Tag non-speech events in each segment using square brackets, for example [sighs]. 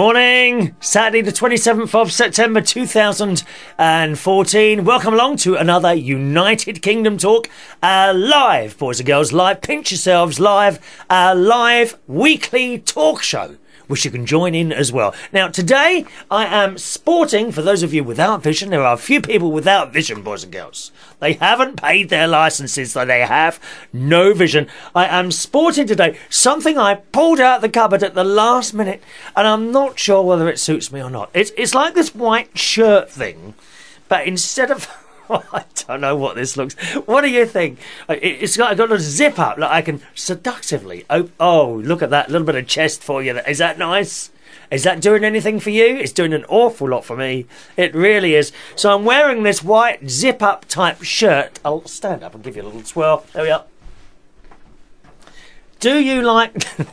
Morning, Saturday, the 27th of September 2014. Welcome along to another United Kingdom talk, our live, boys and girls, live, pinch yourselves, live, our live weekly talk show which you can join in as well. Now, today I am sporting, for those of you without vision, there are a few people without vision, boys and girls. They haven't paid their licenses, so they have no vision. I am sporting today something I pulled out the cupboard at the last minute, and I'm not sure whether it suits me or not. It's, it's like this white shirt thing, but instead of [laughs] I don't know what this looks. What do you think? It's got, got a zip up. Like I can seductively. Oh, oh, look at that little bit of chest for you. Is that nice? Is that doing anything for you? It's doing an awful lot for me. It really is. So I'm wearing this white zip up type shirt. I'll stand up and give you a little swirl. There we are. Do you like. [laughs]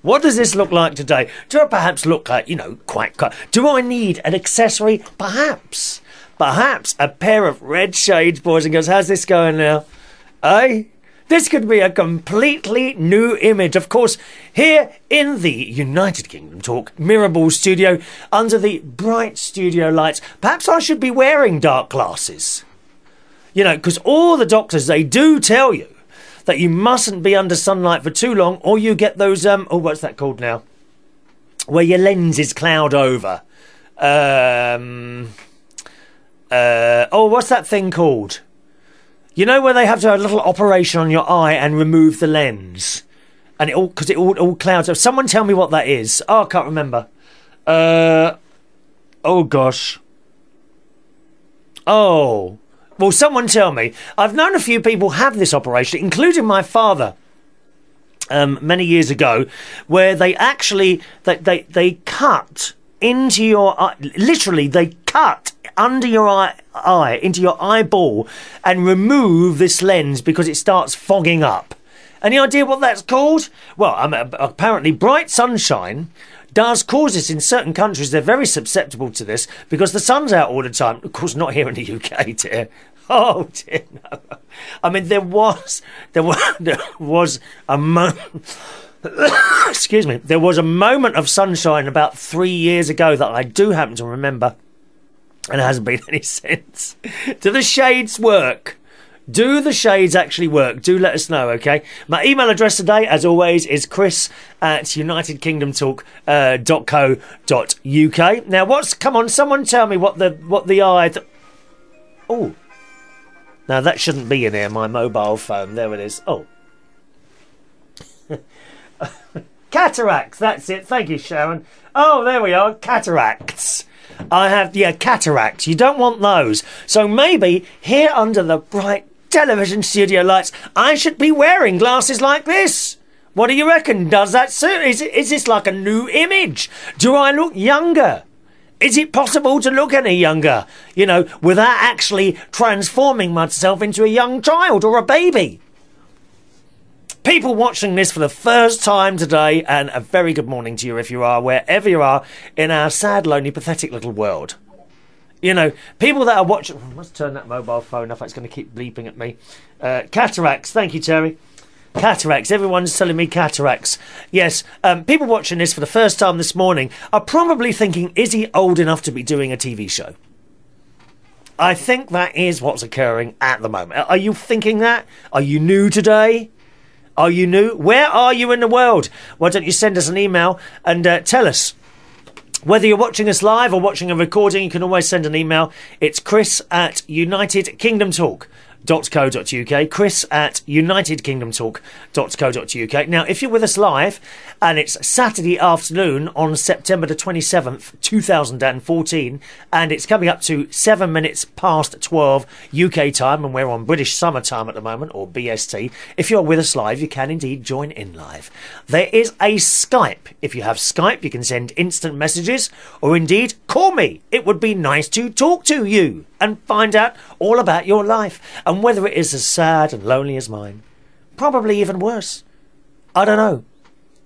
What does this look like today? Do I perhaps look like, you know, quite, quite. Do I need an accessory? Perhaps. Perhaps a pair of red shades, boys and girls. How's this going now? Eh? This could be a completely new image. Of course, here in the United Kingdom Talk Mirrorball studio, under the bright studio lights, perhaps I should be wearing dark glasses. You know, because all the doctors, they do tell you that you mustn't be under sunlight for too long or you get those, um, oh, what's that called now? Where your lenses cloud over. Um, uh, oh, what's that thing called? You know where they have to have a little operation on your eye and remove the lens, and it all because it all, all clouds up. Someone tell me what that is. Oh, I can't remember. Uh, oh gosh. Oh, well, someone tell me. I've known a few people have this operation, including my father. Um, many years ago, where they actually they they, they cut into your eye. Literally, they cut under your eye, eye into your eyeball and remove this lens because it starts fogging up. Any idea what that's called? Well, um, apparently, bright sunshine does cause this in certain countries. They're very susceptible to this because the sun's out all the time. Of course, not here in the UK, dear. [laughs] Oh dear, no. I mean, there was there was [laughs] there was a moment. [coughs] excuse me. There was a moment of sunshine about three years ago that I do happen to remember and it hasn't been any [laughs] since. Do the shades work? Do the shades actually work? Do let us know, okay? My email address today, as always, is chris at unitedkingdomtalk.co.uk. Uh, now, what's, come on, someone tell me what the, what the eye, th- oh, now that shouldn't be in here, my mobile phone, there it is. Oh. [laughs] cataracts, that's it, thank you, Sharon. Oh, there we are, cataracts. I have, yeah, uh, cataracts. You don't want those. So maybe here under the bright television studio lights, I should be wearing glasses like this. What do you reckon? Does that suit? Is, it, is this like a new image? Do I look younger? Is it possible to look any younger, you know, without actually transforming myself into a young child or a baby? People watching this for the first time today, and a very good morning to you if you are, wherever you are in our sad, lonely, pathetic little world. You know, people that are watching. I must turn that mobile phone off. It's going to keep bleeping at me. Uh, cataracts. Thank you, Terry. Cataracts. Everyone's telling me cataracts. Yes, um, people watching this for the first time this morning are probably thinking, is he old enough to be doing a TV show? I think that is what's occurring at the moment. Are you thinking that? Are you new today? Are you new? Where are you in the world? Why don't you send us an email and uh, tell us? Whether you're watching us live or watching a recording, you can always send an email. It's chris at United Kingdom Talk unitedkingdomtalk.co.uk, chris at unitedkingdomtalk.co.uk. Now, if you're with us live and it's Saturday afternoon on September the 27th, 2014, and it's coming up to seven minutes past 12 UK time, and we're on British Summer Time at the moment, or BST, if you're with us live, you can indeed join in live. There is a Skype. If you have Skype, you can send instant messages or indeed call me. It would be nice to talk to you and find out all about your life and whether it is as sad and lonely as mine. Probably even worse. I don't know.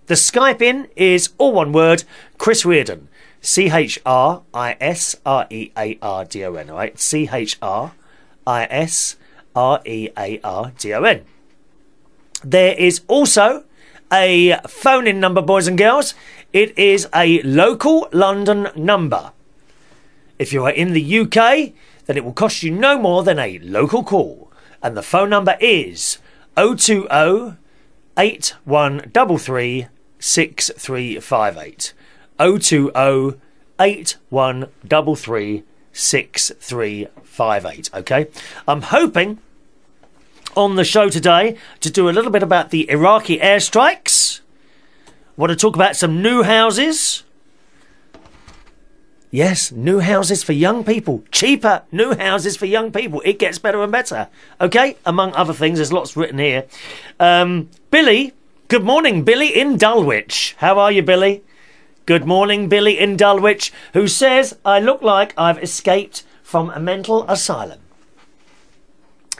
The Skype in is all one word Chris Reardon. C H R I S R E A R D O N, right? C H R I S R E A R D O N. There is also a phone in number, boys and girls. It is a local London number. If you are in the UK, then it will cost you no more than a local call. And the phone number is 020 8133 6358. 020 8133 6358. Okay? I'm hoping on the show today to do a little bit about the Iraqi airstrikes. Want to talk about some new houses? Yes, new houses for young people. Cheaper new houses for young people. It gets better and better. Okay, among other things, there's lots written here. Um, Billy, good morning, Billy in Dulwich. How are you, Billy? Good morning, Billy in Dulwich, who says, I look like I've escaped from a mental asylum.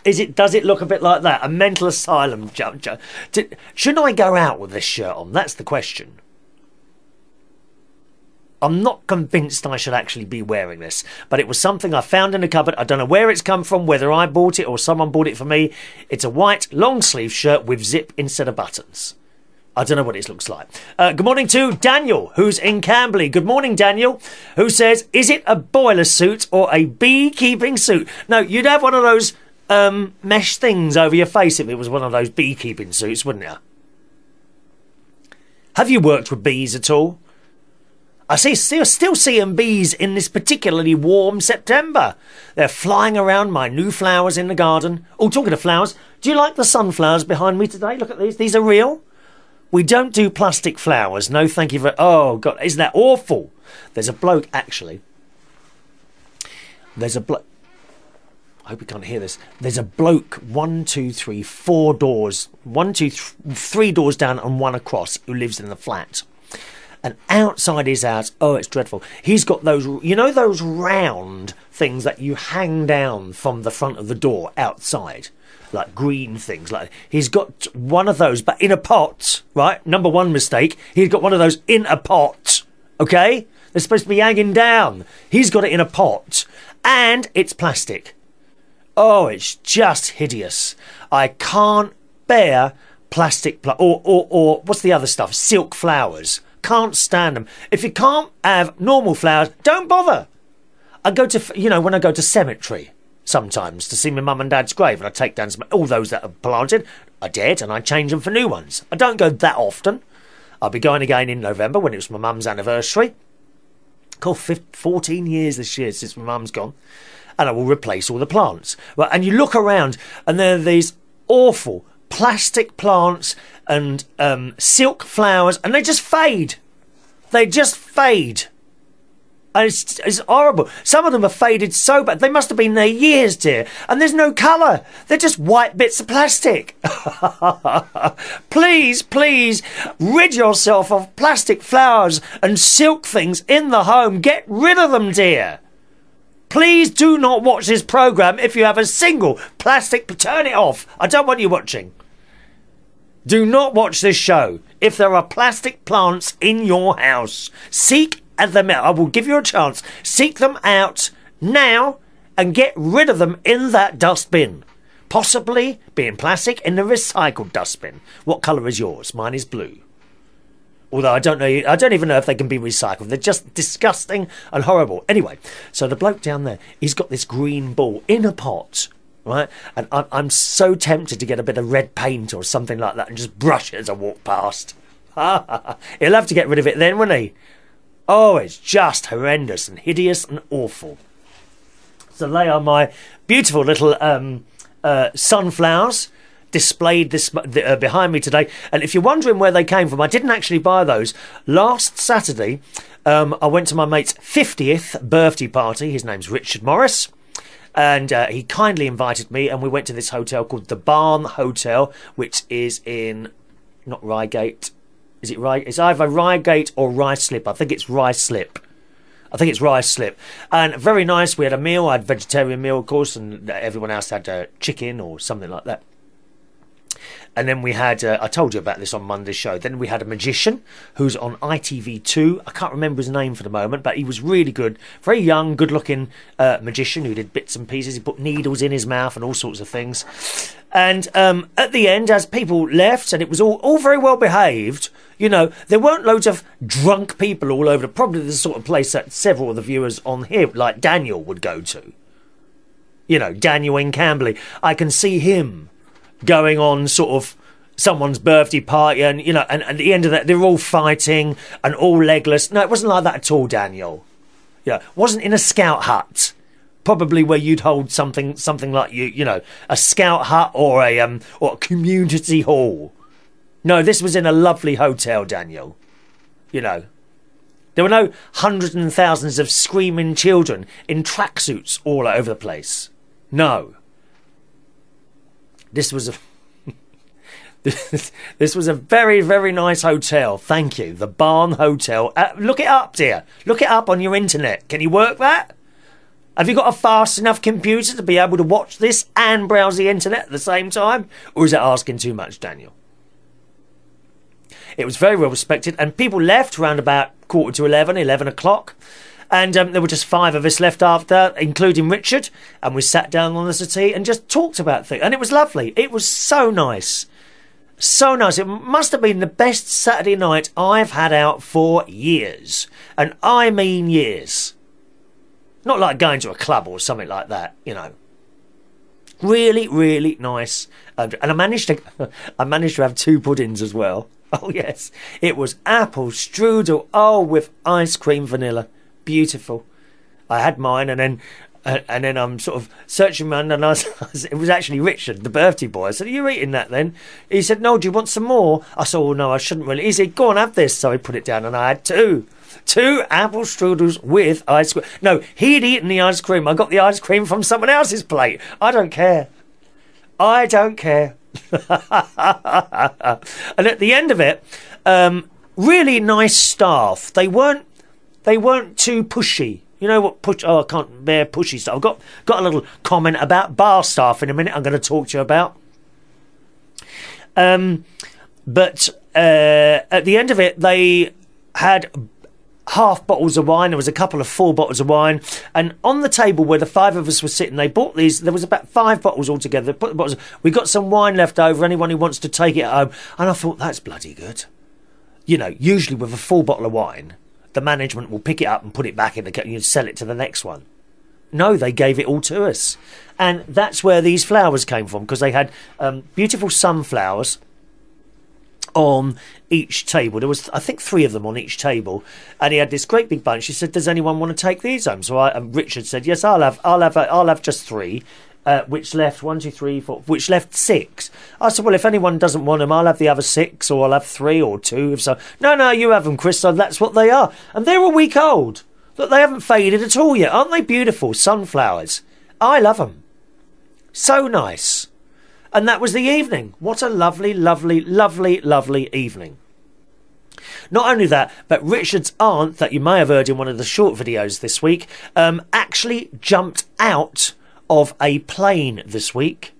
Is it? Does it look a bit like that? A mental asylum? Shouldn't I go out with this shirt on? That's the question. I'm not convinced I should actually be wearing this, but it was something I found in a cupboard. I don't know where it's come from, whether I bought it or someone bought it for me. It's a white long sleeve shirt with zip instead of buttons. I don't know what it looks like. Uh, good morning to Daniel, who's in Camberley. Good morning, Daniel, who says, Is it a boiler suit or a beekeeping suit? No, you'd have one of those um, mesh things over your face if it was one of those beekeeping suits, wouldn't you? Have you worked with bees at all? I see still, still seeing bees in this particularly warm September. They're flying around my new flowers in the garden. Oh, talking of flowers, do you like the sunflowers behind me today? Look at these. These are real. We don't do plastic flowers. No, thank you for. Oh God, isn't that awful? There's a bloke actually. There's a bloke. I hope you can't hear this. There's a bloke, one, two, three, four doors, one, two, th- three doors down and one across, who lives in the flat and outside his house, oh, it's dreadful. He's got those, you know, those round things that you hang down from the front of the door outside, like green things. Like he's got one of those, but in a pot. Right, number one mistake. He's got one of those in a pot. Okay, they're supposed to be hanging down. He's got it in a pot, and it's plastic. Oh, it's just hideous. I can't bear plastic pl- or, or or what's the other stuff? Silk flowers. Can't stand them. If you can't have normal flowers, don't bother. I go to, you know, when I go to cemetery sometimes to see my mum and dad's grave, and I take down some, all those that are planted. I did, and I change them for new ones. I don't go that often. I'll be going again in November when it was my mum's anniversary. Cool, 14 years this year since my mum's gone. And I will replace all the plants. Well, and you look around, and there are these awful plastic plants and um, silk flowers, and they just fade. They just fade. And it's, it's horrible. Some of them are faded so bad. They must have been there years, dear. And there's no colour. They're just white bits of plastic. [laughs] please, please, rid yourself of plastic flowers and silk things in the home. Get rid of them, dear. Please do not watch this programme if you have a single plastic. Turn it off. I don't want you watching. Do not watch this show if there are plastic plants in your house. Seek them out. I will give you a chance. Seek them out now and get rid of them in that dustbin. Possibly being plastic in the recycled dustbin. What colour is yours? Mine is blue. Although I don't know, I don't even know if they can be recycled. They're just disgusting and horrible. Anyway, so the bloke down there, he's got this green ball in a pot right? And I'm, I'm so tempted to get a bit of red paint or something like that and just brush it as I walk past. [laughs] He'll have to get rid of it then, won't he? Oh, it's just horrendous and hideous and awful. So they are my beautiful little um, uh, sunflowers displayed this uh, behind me today. And if you're wondering where they came from, I didn't actually buy those. Last Saturday, um, I went to my mate's 50th birthday party. His name's Richard Morris and uh, he kindly invited me, and we went to this hotel called the Barn Hotel, which is in not Reigate. Is it right? It's either Reigate or Ruislip. I think it's Ruislip. I think it's Ruislip. And very nice. We had a meal. I had vegetarian meal, of course, and everyone else had uh, chicken or something like that. And then we had, uh, I told you about this on Monday's show. Then we had a magician who's on ITV2. I can't remember his name for the moment, but he was really good. Very young, good looking uh, magician who did bits and pieces. He put needles in his mouth and all sorts of things. And um, at the end, as people left, and it was all, all very well behaved, you know, there weren't loads of drunk people all over. The probably the sort of place that several of the viewers on here, like Daniel, would go to. You know, Daniel in Camberley. I can see him going on sort of someone's birthday party, and you know, and, and at the end of that, they're all fighting and all legless. No, it wasn't like that at all, Daniel. Yeah, wasn't in a scout hut probably where you'd hold something something like you you know a scout hut or a um or a community hall. No, this was in a lovely hotel, Daniel. You know. There were no hundreds and thousands of screaming children in tracksuits all over the place. No. This was a [laughs] this, was a very, very nice hotel. Thank you. The Barn Hotel. Uh, look it up, dear. Look it up on your internet. Can you work that? Have you got a fast enough computer to be able to watch this and browse the internet at the same time? Or is it asking too much, Daniel? It was very well respected, and people left around about quarter to 11, 11 o'clock. And um, there were just five of us left after, including Richard. And we sat down on the settee and just talked about things. And it was lovely. It was so nice. So nice. It must have been the best Saturday night I've had out for years. And I mean years. Not like going to a club or something like that, you know. Really, really nice. And, I managed to, [laughs] I managed to have two puddings as well. [laughs] Oh yes, it was apple strudel. Oh, with ice cream vanilla, beautiful. I had mine, and then and then I'm sort of searching around, and [laughs] I was, it was actually Richard, the birthday boy. I said, "Are you eating that then?" He said, "No. Do you want some more?" I said, "Oh no, I shouldn't really." He said, "Go on, have this." So I put it down, and I had two two apple strudels with ice cream. No, he'd eaten the ice cream. I got the ice cream from someone else's plate. I don't care. I don't care. [laughs] and at the end of it, um, really nice staff. They weren't they weren't too pushy. You know what? Push. Oh, I can't bear pushy stuff. I've got got a little comment about bar staff in a minute. I'm going to talk to you about. Um, but uh, at the end of it, they had half bottles of wine. There was a couple of full bottles of wine, and on the table where the five of us were sitting, they bought these. There was about five bottles altogether. Put the bottles. We got some wine left over. Anyone who wants to take it home, and I thought that's bloody good. You know, usually with a full bottle of wine, the management will pick it up and put it back in the and sell it to the next one. No, they gave it all to us, and that's where these flowers came from because they had um, beautiful sunflowers on each table. There was, I think, three of them on each table, and he had this great big bunch. He said, "Does anyone want to take these home?" So I, and Richard said, "Yes, I'll have, I'll have, I'll have just three. Uh, which left one, two, three, four, which left six. I said, well, if anyone doesn't want them, I'll have the other six, or I'll have three or two. If so, no, no, you have them, Chris. So that's what they are, and they're a week old. Look, they haven't faded at all yet. Aren't they beautiful? Sunflowers. I love them. So nice. And that was the evening. What a lovely, lovely, lovely, lovely evening. Not only that, but Richard's aunt, that you may have heard in one of the short videos this week, um, actually jumped out of a plane this week.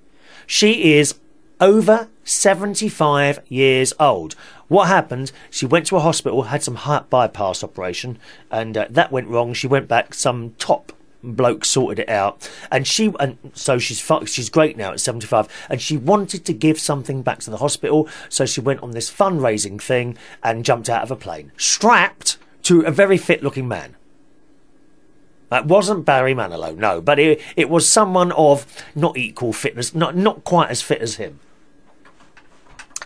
She is over 75 years old. What happened? She went to a hospital, had some heart bypass operation, and uh, that went wrong. She went back. Some top bloke sorted it out, and she and so she's she's great now at seventy five, and she wanted to give something back to the hospital, so she went on this fundraising thing and jumped out of a plane, strapped to a very fit looking man. That wasn't Barry Manilow, no, but it, it was someone of not equal fitness, not not quite as fit as him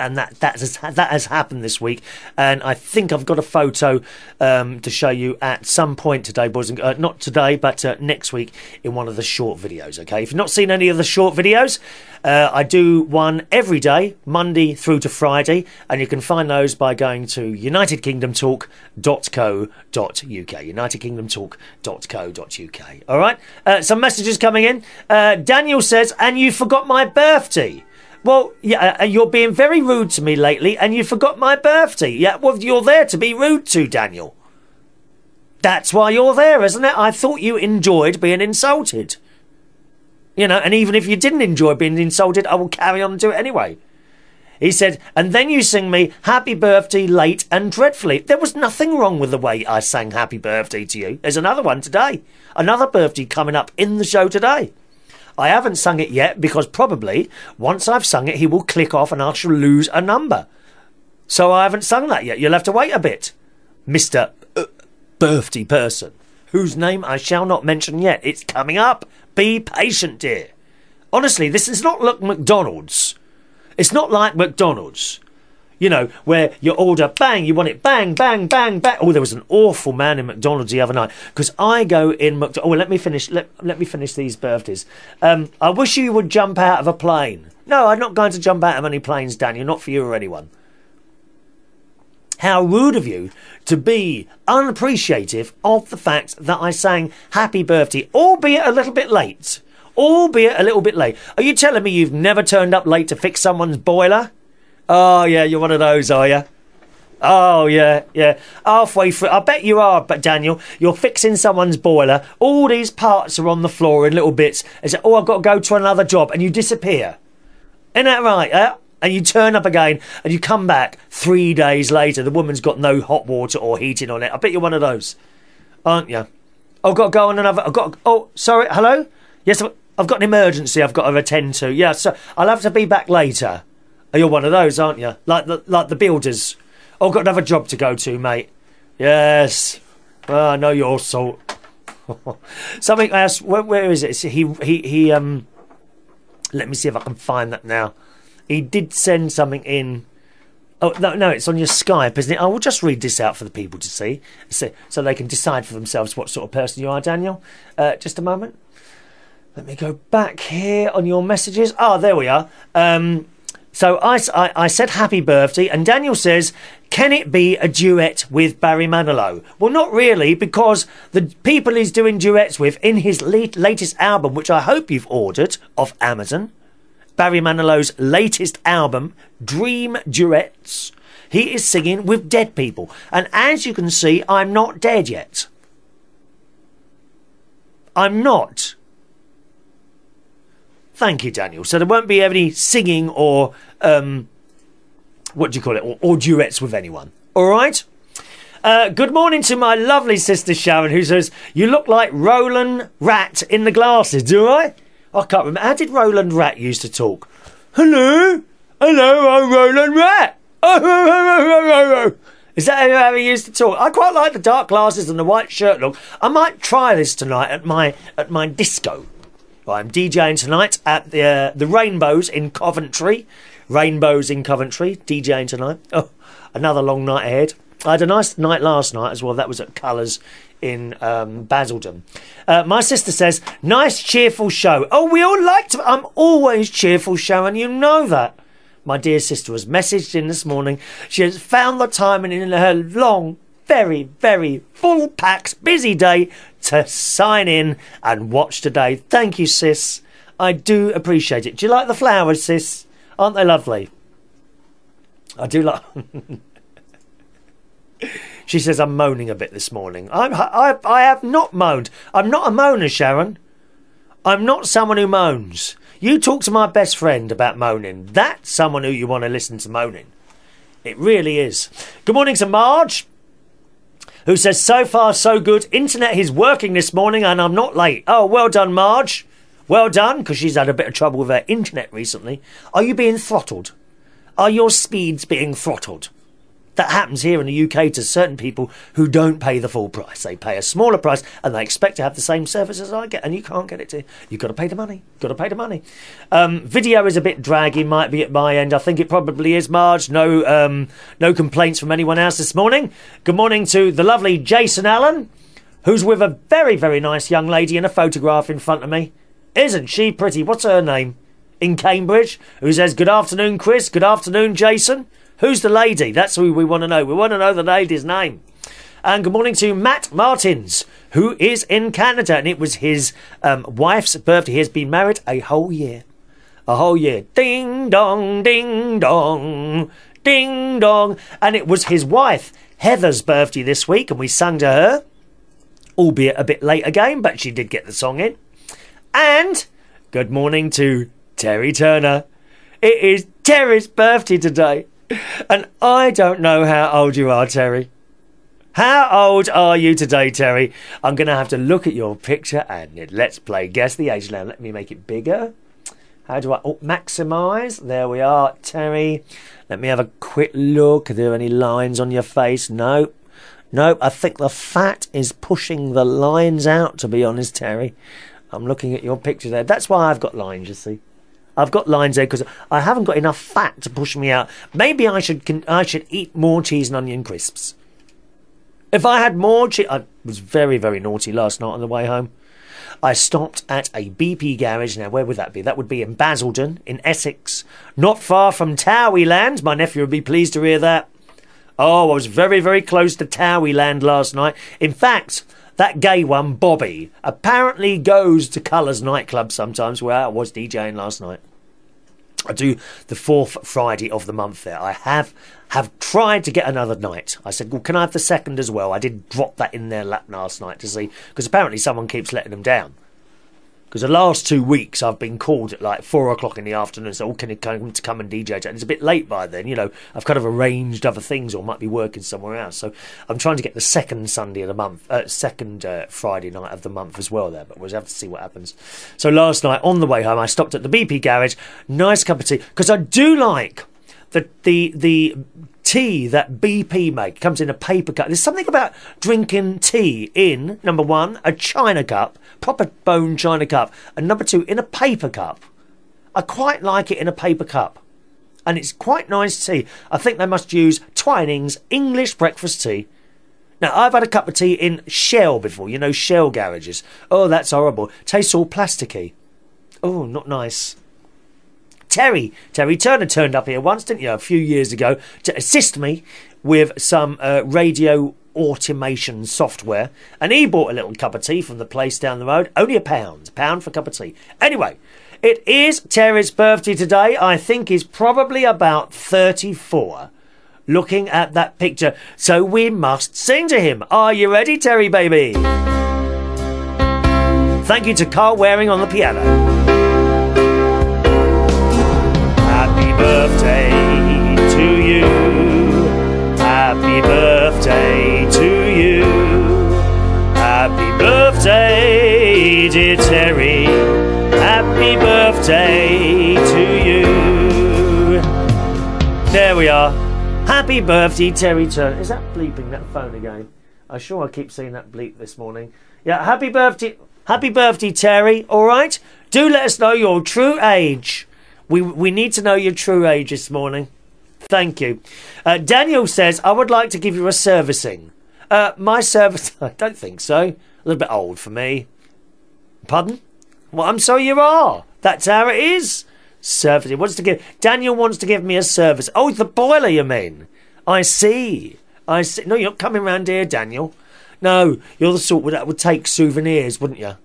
and that that has that has happened this week. And I think I've got a photo um, to show you at some point today, boys. And, uh, not today, but uh, next week in one of the short videos. Okay, if you've not seen any of the short videos, uh, I do one every day, Monday through to Friday, and you can find those by going to UnitedKingdomTalk.co.uk. UnitedKingdomTalk.co.uk. All right, uh, some messages coming in. Uh, Daniel says, "And you forgot my birthday." Well, yeah, you're being very rude to me lately, and you forgot my birthday. Yeah, well, you're there to be rude to, Daniel. That's why you're there, isn't it? I thought you enjoyed being insulted. You know, and even if you didn't enjoy being insulted, I will carry on to it anyway. He said, and then you sing me happy birthday late and dreadfully. There was nothing wrong with the way I sang happy birthday to you. There's another one today. Another birthday coming up in the show today. I haven't sung it yet because probably once I've sung it, he will click off and I shall lose a number. So I haven't sung that yet. You'll have to wait a bit, Mister uh, Birthday person, whose name I shall not mention yet. It's coming up. Be patient, dear. Honestly, this is not like McDonald's. It's not like McDonald's. You know, where you order bang, you want it bang, bang, bang, bang. Oh, there was an awful man in McDonald's the other night because I go in McDonald's. Oh, let me finish. Let, let me finish these birthdays. Um, I wish you would jump out of a plane. No, I'm not going to jump out of any planes, Daniel. Not for you or anyone. How rude of you to be unappreciative of the fact that I sang happy birthday, albeit a little bit late. Albeit a little bit late. Are you telling me you've never turned up late to fix someone's boiler? Oh, yeah, you're one of those, are you? Oh, yeah, yeah. Halfway through. I bet you are, but Daniel, you're fixing someone's boiler. All these parts are on the floor in little bits. And say, oh, I've got to go to another job. And you disappear. Isn't that right? Eh? and you turn up again and you come back three days later. The woman's got no hot water or heating on it. I bet you're one of those, aren't you? I've got to go on another. I've got. oh, sorry. Hello. Yes, I've got an emergency. I've got to attend to. Yeah, so I'll have to be back later. You're one of those, aren't you? Like the like the builders. Oh, I've got another job to go to, mate. Yes. Well, I know your sort. [laughs] Something else. Where, where is it? He he he. Um. Let me see if I can find that now. He did send something in. Oh no, no, it's on your Skype, isn't it? I will just read this out for the people to see, so, so they can decide for themselves what sort of person you are, Daniel. Uh, just a moment. Let me go back here on your messages. Ah, oh, there we are. Um, so I, I, I, said happy birthday, and Daniel says, can it be a duet with Barry Manilow? Well, not really, because the people he's doing duets with in his latest album, which I hope you've ordered off Amazon, Barry Manilow's latest album, Dream Duets, he is singing with dead people. And as you can see, I'm not dead yet. I'm not. Thank you, Daniel. So there won't be any singing or, um, what do you call it, or, or duets with anyone. All right? Uh, good morning to my lovely sister Sharon, who says, You look like Roland Rat in the glasses, do I? I can't remember. How did Roland Rat used to talk? Hello? Hello, I'm Roland Rat. [laughs] Is that how he used to talk? I quite like the dark glasses and the white shirt look. I might try this tonight at my at my disco. I'm DJing tonight at the uh, the Rainbows in Coventry. Rainbows in Coventry. DJing tonight. Oh, another long night ahead. I had a nice night last night as well. That was at Colours in um, Basildon. Uh, my sister says, nice, cheerful show. Oh, we all like to. I'm always cheerful, Sharon. You know that. My dear sister was messaged in this morning. She has found the time and in her long, very, very full packed, busy day to sign in and watch today. Thank you, sis. I do appreciate it. Do you like the flowers, sis? Aren't they lovely? I do like. [laughs] She says, I'm moaning a bit this morning. I'm, I, I have not moaned. I'm not a moaner, Sharon. I'm not someone who moans. You talk to my best friend about moaning. That's someone who you want to listen to moaning. It really is. Good morning to Marge, who says, So far, so good. Internet is working this morning and I'm not late. Oh, well done, Marge. Well done, because she's had a bit of trouble with her internet recently. Are you being throttled? Are your speeds being throttled? That happens here in the UK to certain people who don't pay the full price. They pay a smaller price and they expect to have the same service as I get, and you can't get it to. You've got to pay the money. Got to pay the money. Um, video is a bit draggy, might be at my end. I think it probably is. Marge, no, um, no complaints from anyone else this morning. Good morning to the lovely Jason Allen, who's with a very, very nice young lady in a photograph in front of me. Isn't she pretty? What's her name? In Cambridge, who says, Good afternoon, Chris. Good afternoon, Jason. Who's the lady? That's who we want to know. We want to know the lady's name. And good morning to Matt Martins, who is in Canada, and it was his um, wife's birthday. He has been married a whole year. A whole year. Ding dong, ding dong, ding dong. And it was his wife, Heather's birthday this week, and we sang to her, albeit a bit late again, but she did get the song in. And good morning to Terry Turner. It is Terry's birthday today. And I don't know how old you are, Terry. How old are you today, Terry? I'm going to have to look at your picture and let's play Guess the Age. Now, let me make it bigger. How do I oh, maximize? There we are, Terry. Let me have a quick look. Are there any lines on your face? No. Nope, I think the fat is pushing the lines out, to be honest, Terry. I'm looking at your picture there. That's why I've got lines, you see. I've got lines there because I haven't got enough fat to push me out. Maybe I should I should eat more cheese and onion crisps. If I had more cheese, I was very very naughty last night on the way home. I stopped at a BP garage. Now, where would that be? That would be in Basildon, in Essex, not far from Towie Land. My nephew would be pleased to hear that. Oh, I was very, very close to Towie Land last night. In fact, that gay one, Bobby, apparently goes to Colours nightclub sometimes where I was DJing last night. I do the fourth Friday of the month there. I have have tried to get another night. I said, well, can I have the second as well? I did drop that in their lap last night to see, because apparently someone keeps letting them down. Because the last two weeks I've been called at like four o'clock in the afternoon, so oh, can you come to come and DJ? And it's a bit late by then, you know. I've kind of arranged other things or might be working somewhere else. So I'm trying to get the second Sunday of the month, uh, second uh, Friday night of the month as well there. But we'll have to see what happens. So last night on the way home, I stopped at the BP garage, nice cup of tea, because I do like the the the tea that BP make comes in a paper cup. There's something about drinking tea in number one a china cup, proper bone china cup, and number two in a paper cup. I quite like it in a paper cup. And it's quite nice tea. I think they must use Twinings English breakfast tea. Now, I've had a cup of tea in Shell before, you know, Shell garages. Oh, that's horrible. Tastes all plasticky. Oh, not nice. Terry, Terry Turner turned up here once, didn't you, a few years ago to assist me with some uh, radio automation software. And he bought a little cup of tea from the place down the road, only a pound, a pound for a cup of tea. Anyway, it is Terry's birthday today. I think he's probably about 34 looking at that picture. So we must sing to him. Are you ready, Terry baby? Thank you to Carl Waring on the piano. Birthday to you. Happy birthday to you. Happy birthday, dear Terry. Happy birthday to you. There we are. Happy birthday, Terry Turner. Is that bleeping that phone again? I'm sure I keep seeing that bleep this morning. Yeah, happy birthday. Happy birthday, Terry. All right? Do let us know your true age. We, we need to know your true age this morning. Thank you. Uh, Daniel says, I would like to give you a servicing. Uh, my service, [laughs] I don't think so. A little bit old for me. Pardon? Well, I'm sorry you are. That's how it is. Service. Wants to give. Daniel wants to give me a service. Oh, the boiler, you mean? I see. I see. No, you're not coming round here, Daniel. No, you're the sort that would take souvenirs, wouldn't you?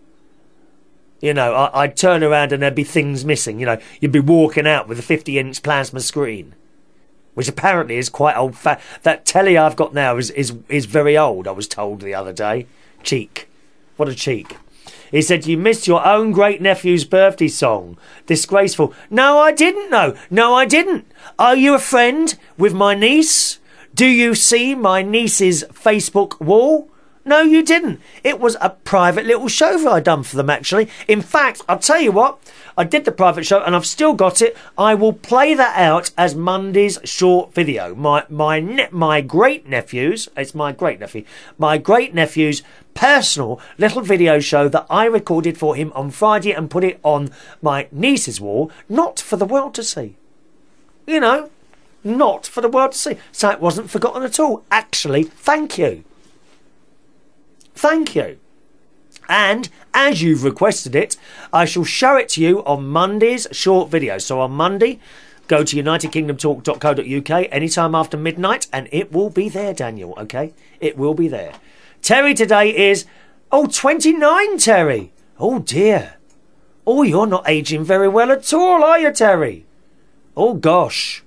You know, I, would turn around and there'd be things missing. You know, you'd be walking out with a 50 inch plasma screen, which apparently is quite old. Fa- that telly I've got now is, is, is very old, I was told the other day. Cheek. What a cheek. He said, You missed your own great nephew's birthday song. Disgraceful. No, I didn't no. No, I didn't. Are you a friend with my niece? Do you see my niece's Facebook wall? No, you didn't. It was a private little show that I done for them, actually. In fact, I'll tell you what, I did the private show and I've still got it. I will play that out as Monday's short video. My my ne- my great nephews, it's my great nephew, my great nephew's personal little video show that I recorded for him on Friday and put it on my niece's wall, not for the world to see. You know, not for the world to see. So it wasn't forgotten at all. Actually, thank you. Thank you. And as you've requested it, I shall show it to you on Monday's short video. So on Monday, go to unitedkingdomtalk.co.uk anytime after midnight and it will be there, Daniel, okay? It will be there. Terry today is, oh, 29, Terry. Oh, dear. Oh, you're not aging very well at all, are you, Terry? Oh, gosh.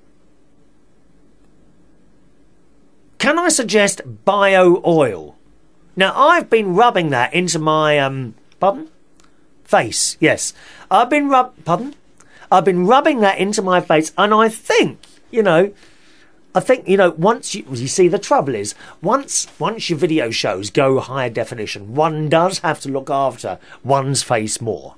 Can I suggest bio oil? Now, I've been rubbing that into my, um, pardon? Face, yes. I've been rub, pardon? I've been rubbing that into my face, and I think, you know, I think you know once you you see the trouble is once once your video shows go higher definition, one does have to look after one's face more.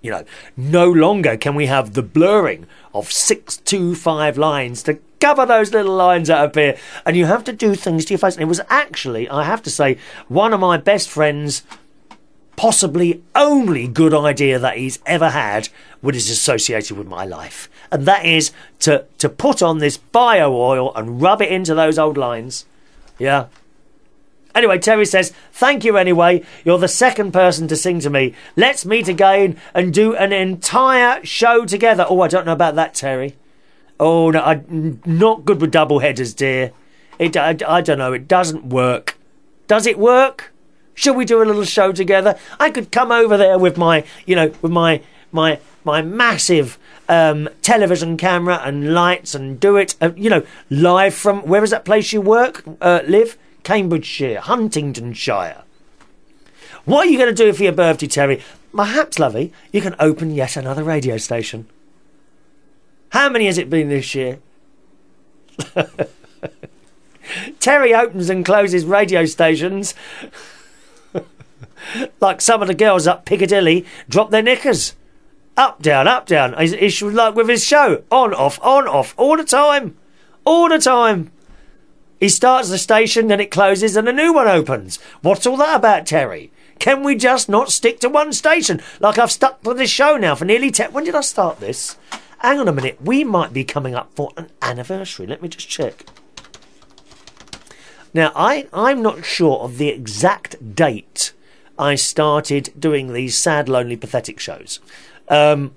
You know, no longer can we have the blurring of six two five lines to cover those little lines that appear, and you have to do things to your face. And it was actually, I have to say, one of my best friends possibly only good idea that he's ever had what is associated with my life. And that is to, to put on this bio oil and rub it into those old lines. Yeah. Anyway, Terry says, Thank you anyway. You're the second person to sing to me. Let's meet again and do an entire show together. Oh, I don't know about that, Terry. Oh, no, I'm not good with double headers, dear. It, I, I don't know. It doesn't work. Does it work? Should we do a little show together? I could come over there with my, you know, with my my my massive um, television camera and lights and do it, uh, you know, live from where is that place you work, uh, live? Cambridgeshire, Huntingdonshire. What are you going to do for your birthday, Terry? Perhaps, lovey, you can open yet another radio station. How many has it been this year? [laughs] Terry opens and closes radio stations [laughs] like some of the girls up Piccadilly drop their knickers. Up, down, up, down. He's, like with his show. On, off, on, off, all the time. All the time. He starts the station, then it closes, and a new one opens. What's all that about, Terry? Can we just not stick to one station? Like I've stuck to this show now for nearly ten. When did I start this? Hang on a minute. We might be coming up for an anniversary. Let me just check. Now, I, I'm not sure of the exact date I started doing these sad, lonely, pathetic shows. Um,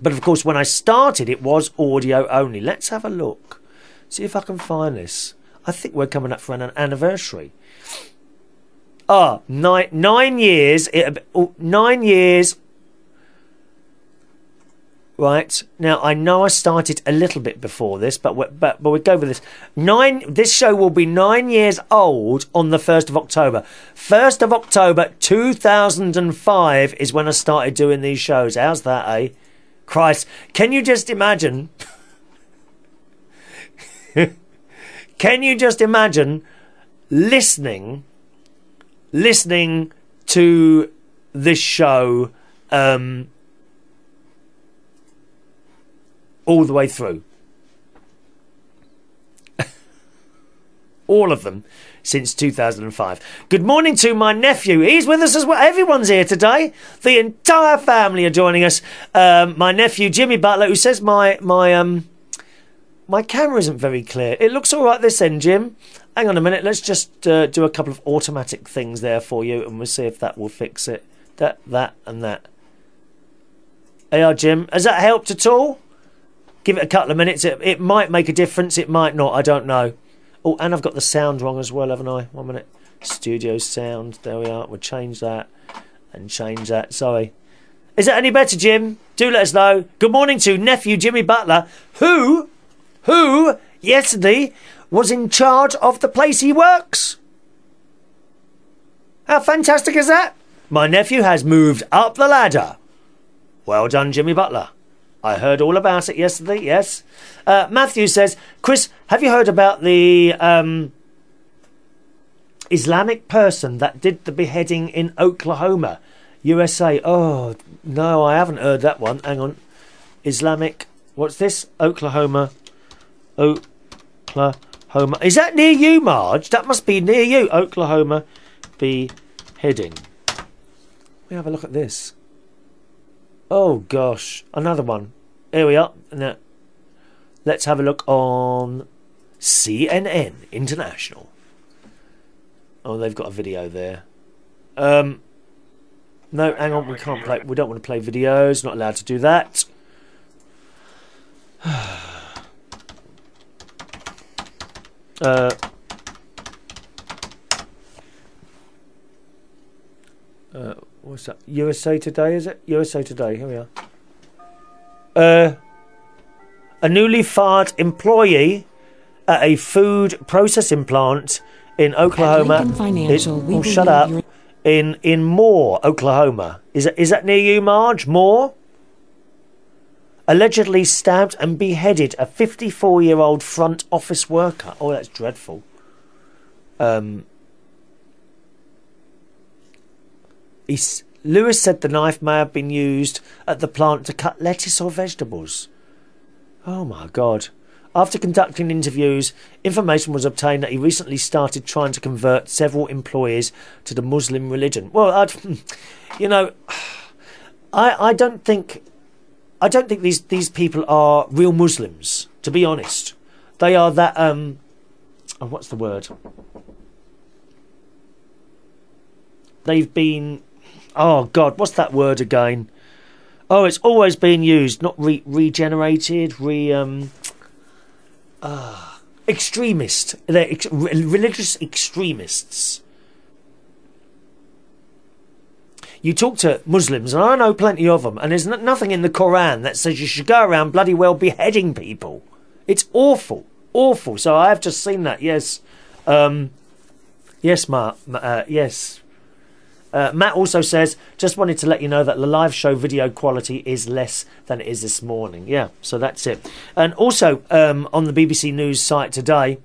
but of course, when I started, it was audio only. Let's have a look. See if I can find this. I think we're coming up for an anniversary. Ah, nine, nine years. It, oh, nine years right? Now i know i started a little bit before this but we but but we go with this. Nine this show will be nine years old on the 1st of october. 1st of october 2005 is when i started doing these shows. How's that eh? Christ. Can you just imagine [laughs] can you just imagine listening listening to this show um all the way through. [laughs] all of them since 2005. Good morning to my nephew. He's with us as well. Everyone's here today. The entire family are joining us. Um, my nephew Jimmy Butler, who says my my um my camera isn't very clear. It looks all right this end, Jim. Hang on a minute. Let's just uh, do a couple of automatic things there for you, and we'll see if that will fix it. That, that, and that. Hey, Jim. Has that helped at all? Give it a couple of minutes. It, it might make a difference. It might not. I don't know. Oh, and I've got the sound wrong as well, haven't I? One minute. Studio sound. There we are. We'll change that and change that. Sorry. Is that any better, Jim? Do let us know. Good morning to nephew Jimmy Butler, who, who yesterday was in charge of the place he works. How fantastic is that? My nephew has moved up the ladder. Well done, Jimmy Butler. I heard all about it yesterday, yes. Uh, Matthew says, Chris, have you heard about the um, Islamic person that did the beheading in Oklahoma, USA? Oh, no, I haven't heard that one. Hang on. Islamic, what's this? Oklahoma. Oklahoma. Is that near you, Marge? That must be near you. Oklahoma beheading. We have a look at this. Oh gosh, another one. Here we are. Now, let's have a look on CNN International. Oh, they've got a video there. Um, no, hang on, we can't play. We don't want to play videos. Not allowed to do that. [sighs] uh, uh, what's that? USA Today, is it? USA Today. Here we are. Uh, a newly fired employee at a food processing plant in Oklahoma. It, oh, shut up. In in Moore, Oklahoma. Is that is that near you, Marge? Moore. allegedly stabbed and beheaded a 54 year old front office worker. Oh, that's dreadful. Um, he's, Lewis said the knife may have been used at the plant to cut lettuce or vegetables. Oh my god. After conducting interviews, information was obtained that he recently started trying to convert several employees to the Muslim religion. Well, I'd, [laughs] you know, I I don't think I don't think these these people are real Muslims. To be honest, they are that um, oh, what's the word? They've been, oh God, what's that word again? Oh, it's always being used, not re- regenerated, re um, uh, extremist. They're ex- religious extremists. You talk to Muslims, and I know plenty of them, and there's nothing in the Quran that says you should go around bloody well beheading people. It's awful, awful. So I have just seen that. Yes, um, yes, Mark. Uh, yes, uh, Matt also says, just wanted to let you know that the live show video quality is less than it is this morning. Yeah, so that's it. And also um, on the BBC News site today,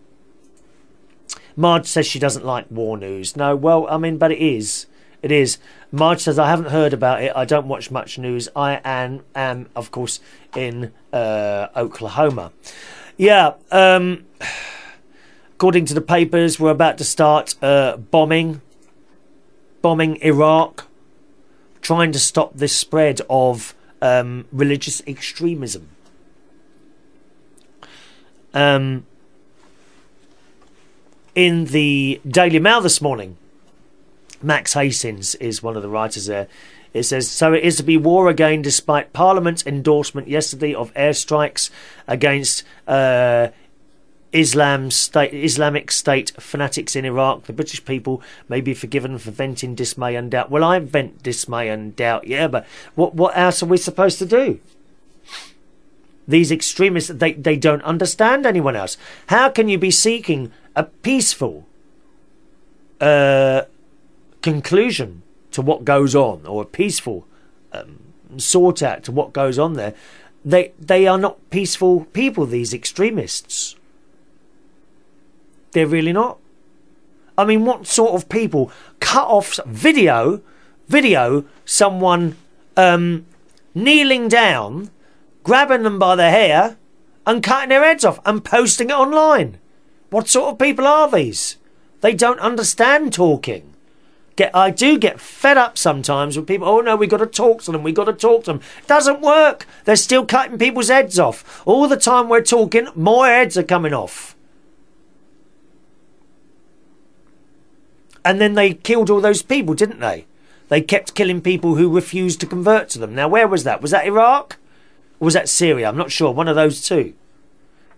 Marge says she doesn't like war news. No, well, I mean, but it is. It is. Marge says, I haven't heard about it. I don't watch much news. I am, am of course, in uh, Oklahoma. Yeah, um, [sighs] according to the papers, we're about to start uh, bombing bombing Iraq, trying to stop this spread of um, religious extremism. Um, in the Daily Mail this morning, Max Hastings is one of the writers there. It says, So it is to be war again despite Parliament's endorsement yesterday of airstrikes against uh, Islam state, Islamic State fanatics in Iraq, the British people may be forgiven for venting dismay and doubt. Well, I vent dismay and doubt, yeah, but what what else are we supposed to do? These extremists, they, they don't understand anyone else. How can you be seeking a peaceful uh, conclusion to what goes on, or a peaceful um, sort out to what goes on there? They they are not peaceful people. These extremists. They're really not. I mean, what sort of people cut off video, video someone um, kneeling down, grabbing them by the hair, and cutting their heads off and posting it online? What sort of people are these? They don't understand talking. Get, I do get fed up sometimes with people. Oh no, we got to talk to them. We got to talk to them. It Doesn't work. They're still cutting people's heads off. All the time we're talking, more heads are coming off. And then they killed all those people, didn't they? They kept killing people who refused to convert to them. Now, where was that? Was that Iraq? Or was that Syria? I'm not sure. One of those two.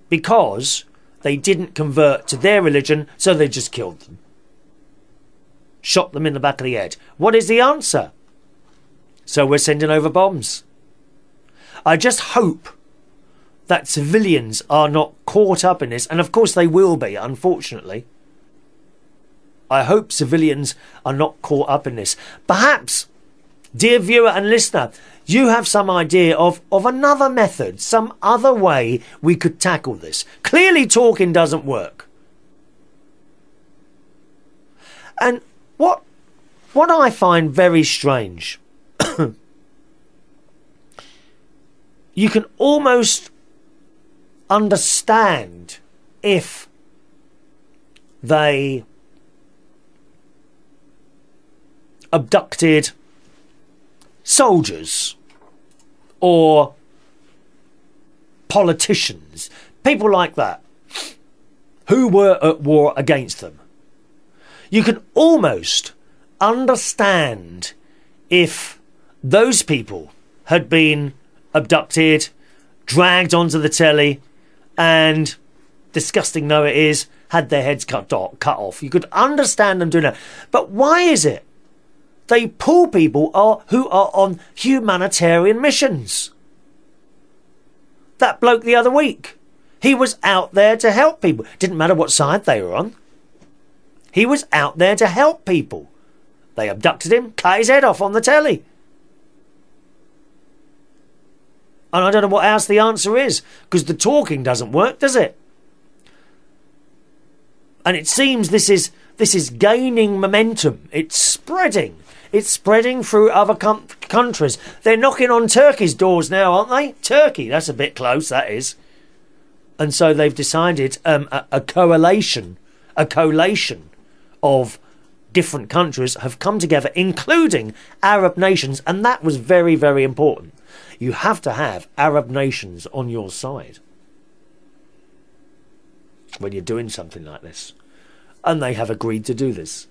Because they didn't convert to their religion, so they just killed them. Shot them in the back of the head. What is the answer? So we're sending over bombs. I just hope that civilians are not caught up in this, and of course they will be, unfortunately. I hope civilians are not caught up in this. Perhaps, dear viewer and listener, you have some idea of, of another method, some other way we could tackle this. Clearly, talking doesn't work. And what, what I find very strange, [coughs] you can almost understand if they abducted soldiers or politicians, people like that, who were at war against them. You can almost understand if those people had been abducted, dragged onto the telly, and disgusting though it is, had their heads cut, cut off. You could understand them doing that. But why is it they pull people are, who are on humanitarian missions. That bloke the other week, he was out there to help people. Didn't matter what side they were on. He was out there to help people. They abducted him, cut his head off on the telly. And I don't know what else the answer is because the talking doesn't work, does it? And it seems this is this is gaining momentum. It's spreading. It's spreading through other countries. They're knocking on Turkey's doors now, aren't they? Turkey, that's a bit close, that is. And so they've decided um, a, a correlation, a collation of different countries have come together, including Arab nations, and that was very, very important. You have to have Arab nations on your side when you're doing something like this. And they have agreed to do this.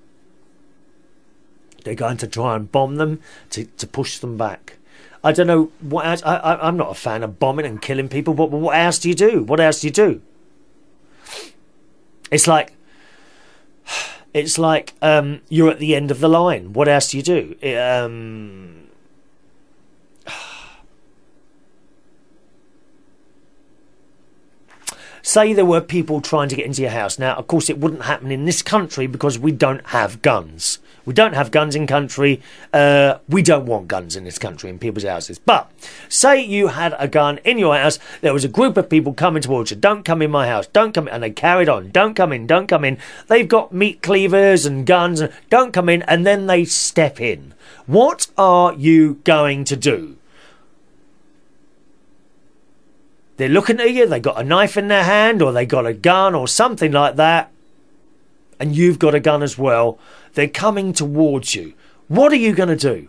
They're going to try and bomb them to, to push them back. I don't know what else, I, I, I'm not a fan of bombing and killing people, but what else do you do? What else do you do? It's like [sighs] it's like um, you're at the end of the line. What else do you do? It, um, say there were people trying to get into your house. Now, of course, it wouldn't happen in this country because we don't have guns. We don't have guns in country. Uh, we don't want guns in this country in people's houses. But say you had a gun in your house. There was a group of people coming towards you. Don't come in my house. Don't come in. And they carried on. Don't come in. Don't come in. They've got meat cleavers and guns. Don't come in. And then they step in. What are you going to do? They're looking at you, they got a knife in their hand, or they got a gun, or something like that, and you've got a gun as well. They're coming towards you. What are you going to do?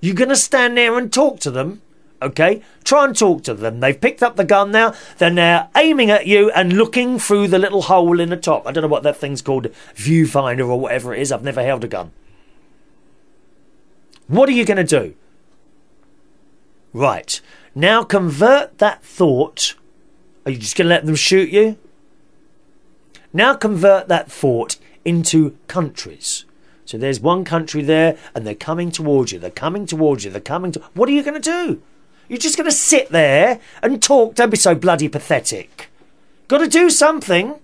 You're going to stand there and talk to them, okay? Try and talk to them. They've picked up the gun now. They're now aiming at you and looking through the little hole in the top. I don't know what that thing's called, viewfinder or whatever it is. I've never held a gun. What are you going to do? Right. Now convert that thought. Are you just going to let them shoot you? Now convert that thought into countries. So there's one country there and they're coming towards you. They're coming towards you. They're coming to. What are you going to do? You're just going to sit there and talk. Don't be so bloody pathetic. Got to do something.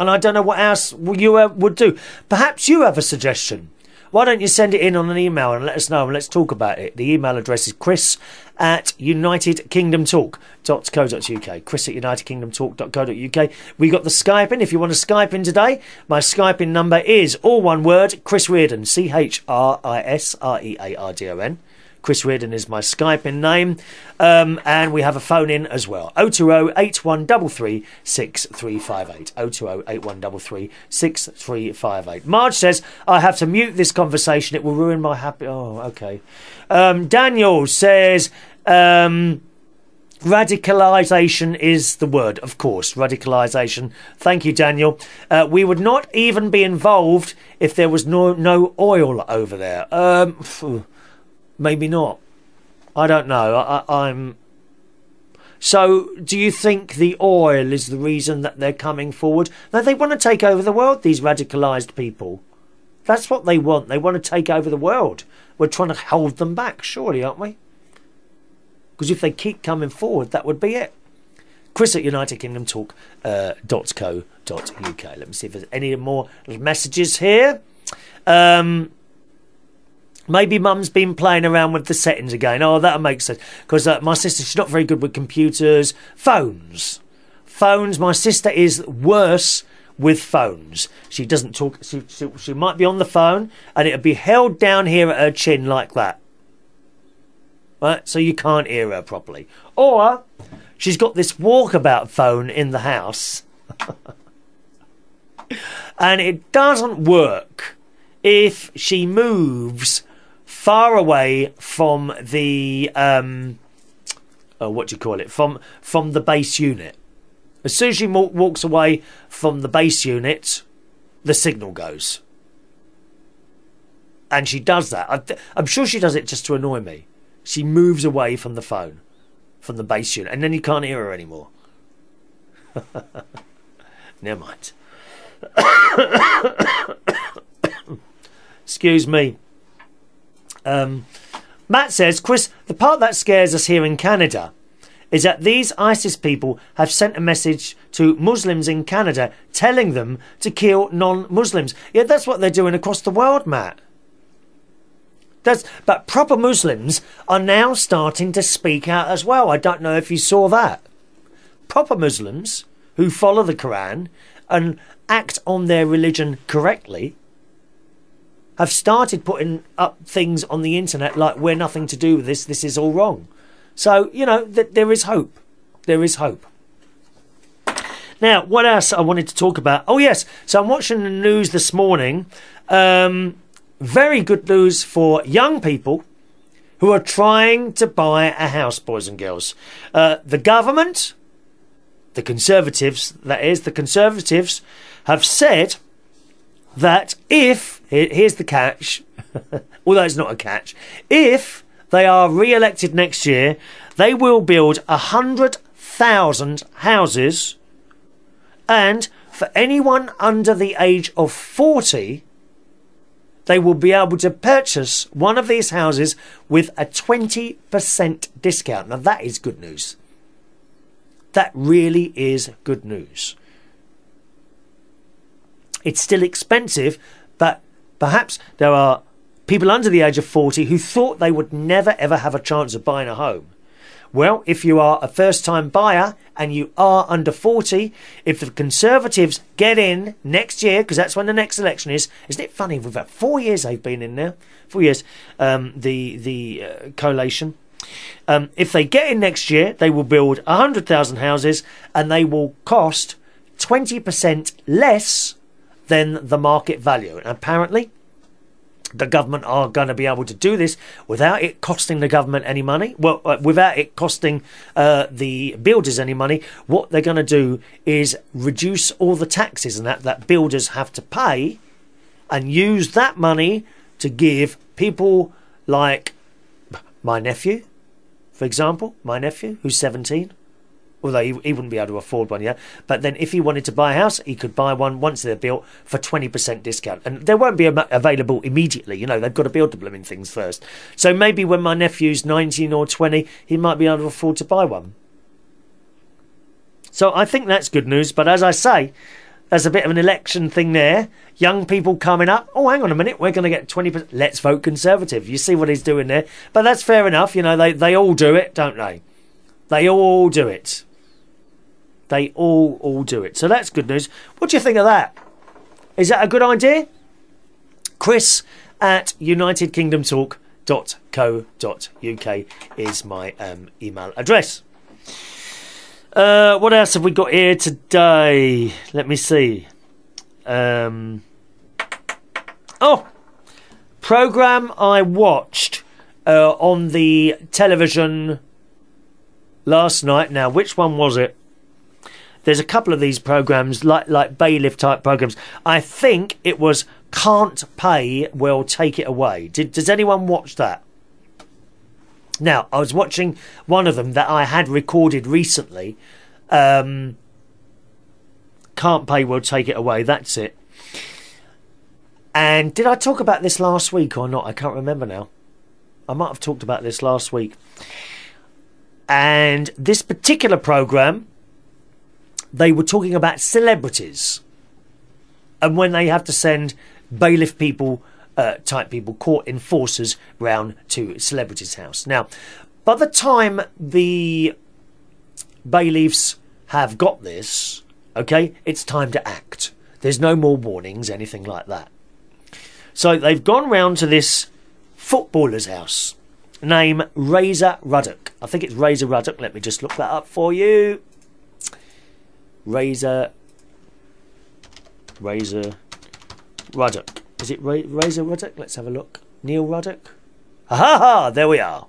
And I don't know what else you uh, would do. Perhaps you have a suggestion. Why don't you send it in on an email and let us know and let's talk about it? The email address is chris at unitedkingdomtalk.co.uk. Chris at unitedkingdomtalk.co.uk. We got the Skype in. If you want to Skype in today, my Skype in number is all one word, Chris Reardon, C H R I S R E A R D O N. Chris Reardon is my Skype in name. Um, and we have a phone in as well 020 8133 6358. 020 8133 6358. Marge says, I have to mute this conversation. It will ruin my happy. Oh, okay. Um, Daniel says, um, Radicalisation is the word, of course. Radicalisation. Thank you, Daniel. Uh, we would not even be involved if there was no no oil over there. Um, maybe not. I don't know. I, I'm. So, do you think the oil is the reason that they're coming forward? No, they want to take over the world. These radicalised people. That's what they want. They want to take over the world. We're trying to hold them back, surely, aren't we? Because if they keep coming forward, that would be it. Chris at UnitedKingdomTalk.co.uk. Uh, Let me see if there's any more messages here. Um, Maybe mum's been playing around with the settings again. Oh, that makes sense. Because uh, my sister, she's not very good with computers. Phones. Phones. My sister is worse with phones. She doesn't talk. She, she, she might be on the phone and it'll be held down here at her chin like that. Right? So you can't hear her properly. Or she's got this walkabout phone in the house. [laughs] and it doesn't work if she moves far away from the um, oh, what do you call it? From from the base unit. As soon as she walks away from the base unit, the signal goes. And she does that. I'm sure she does it just to annoy me. She moves away from the phone, from the base unit, and then you can't hear her anymore. [laughs] Never mind. [coughs] Excuse me. Um, Matt says, Chris, the part that scares us here in Canada is that these ISIS people have sent a message to Muslims in Canada telling them to kill non Muslims. Yeah, that's what they're doing across the world, Matt. That's, but proper Muslims are now starting to speak out as well. I don't know if you saw that. Proper Muslims who follow the Quran and act on their religion correctly have started putting up things on the internet like we're nothing to do with this, this is all wrong. So, you know, th- there is hope. There is hope. Now, what else I wanted to talk about? Oh, yes. So I'm watching the news this morning. Um, very good news for young people who are trying to buy a house, boys and girls. Uh, the government, the Conservatives, that is, the Conservatives have said that if, here's the catch, [laughs] although it's not a catch, if they are re elected next year, they will build a 100,000 houses and for anyone under the age of 40, they will be able to purchase one of these houses with a 20% discount. Now, that is good news. That really is good news. It's still expensive, but perhaps there are people under the age of 40 who thought they would never ever have a chance of buying a home. Well, if you are a first time buyer and you are under 40, if the Conservatives get in next year, because that's when the next election is, isn't it funny? We've had four years they've been in there, four years, um, the, the uh, collation. Um, if they get in next year, they will build 100,000 houses and they will cost 20% less than the market value. And apparently, the government are going to be able to do this without it costing the government any money. Well, uh, without it costing uh, the builders any money. What they're going to do is reduce all the taxes and that that builders have to pay, and use that money to give people like my nephew, for example, my nephew who's seventeen although he, he wouldn't be able to afford one yet. But then if he wanted to buy a house, he could buy one once they're built for 20% discount. And they won't be available immediately. You know, they've got to build the blooming things first. So maybe when my nephew's 19 or 20, he might be able to afford to buy one. So I think that's good news. But as I say, there's a bit of an election thing there. Young people coming up. Oh, hang on a minute. We're going to get 20%. Let's vote Conservative. You see what he's doing there. But that's fair enough. You know, they, they all do it, don't they? They all do it. They all all do it. So that's good news. What do you think of that? Is that a good idea? Chris at unitedkingdomtalk.co.uk is my um, email address. Uh, what else have we got here today? Let me see. Um, oh, program I watched uh, on the television last night. Now, which one was it? There's a couple of these programs, like like bailiff type programs. I think it was "Can't Pay, Will Take It Away." Did does anyone watch that? Now, I was watching one of them that I had recorded recently. Um, can't pay, will take it away. That's it. And did I talk about this last week or not? I can't remember now. I might have talked about this last week. And this particular program they were talking about celebrities and when they have to send bailiff people uh, type people, court enforcers round to celebrities' house. Now, by the time the bailiffs have got this, okay, it's time to act. There's no more warnings, anything like that. So they've gone round to this footballer's house, name Razor Ruddock. I think it's Razor Ruddock. Let me just look that up for you. Razor Razor Ruddock. Is it Ra- Razor Ruddock? Let's have a look. Neil Ruddock. Ha ha ha! There we are.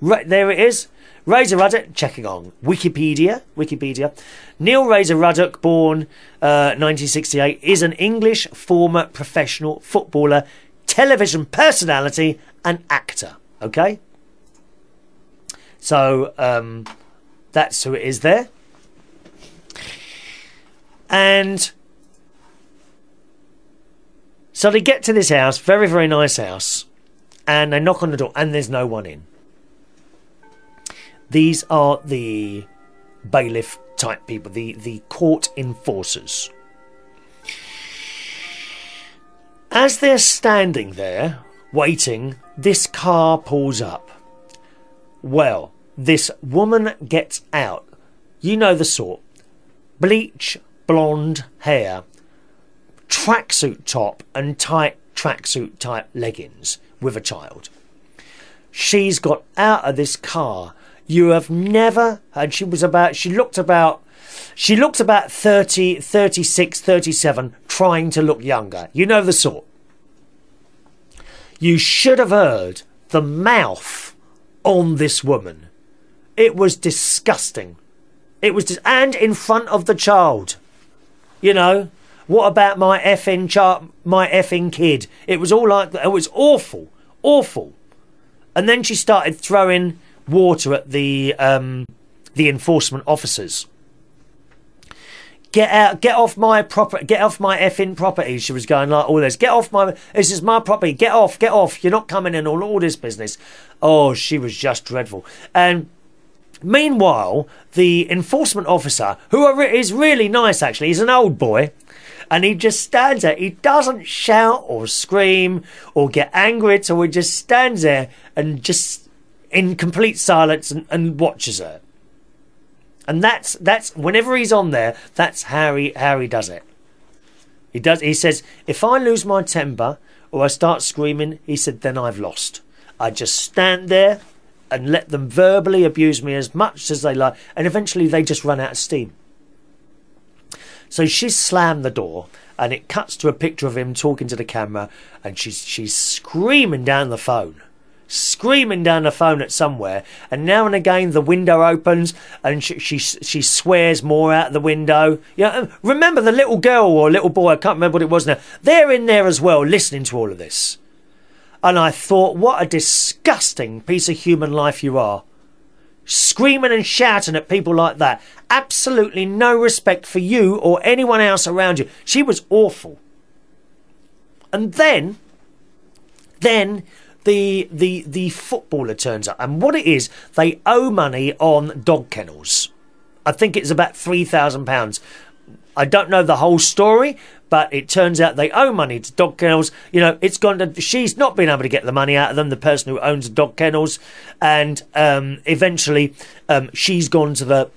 Right there it is. Razor Ruddock, checking on Wikipedia. Wikipedia. Neil Razor Ruddock, born uh, 1968, is an English former professional footballer, television personality, and actor. Okay? So, um, that's who it is there. And so they get to this house, very, very nice house, and they knock on the door, and there's no one in. These are the bailiff type people, the, the court enforcers. As they're standing there, waiting this car pulls up. Well, this woman gets out. You know the sort. Bleach, blonde hair, tracksuit top, and tight tracksuit type leggings with a child. She's got out of this car. You have never, and she was about, she looked about, she looked about 30, 36, 37, trying to look younger. You know the sort. You should have heard the mouth on this woman. It was disgusting. It was, and in front of the child. You know, what about my effing chart, my effing kid? It was all like that. It was awful, awful. And then she started throwing water at the um, the enforcement officers. Get out! Get off my property! Get off my effing property! She was going like all this. Get off my! This is my property! Get off! Get off! You're not coming in all all this business. Oh, she was just dreadful. And meanwhile, the enforcement officer, who is really nice actually, he's an old boy, and he just stands there. He doesn't shout or scream or get angry at all. He just stands there and just in complete silence and, and watches her. And that's that's whenever he's on there, that's how he how he does it. He does he says, if I lose my temper or I start screaming, he said, then I've lost. I just stand there and let them verbally abuse me as much as they like, and eventually they just run out of steam. So she's slammed the door and it cuts to a picture of him talking to the camera and she's she's screaming down the phone. Screaming down the phone at somewhere, and now and again the window opens and she she, she swears more out the window. Yeah, remember the little girl or little boy? I can't remember what it was now. They're in there as well, listening to all of this. And I thought, what a disgusting piece of human life you are screaming and shouting at people like that. Absolutely no respect for you or anyone else around you. She was awful. And then, then the the the footballer turns up, and what it is, they owe money on dog kennels. I think it's about three thousand pounds. I don't know the whole story, but it turns out they owe money to dog kennels. You know, it's gone to, she's not been able to get the money out of them, the person who owns the dog kennels, and um, eventually um, she's gone to the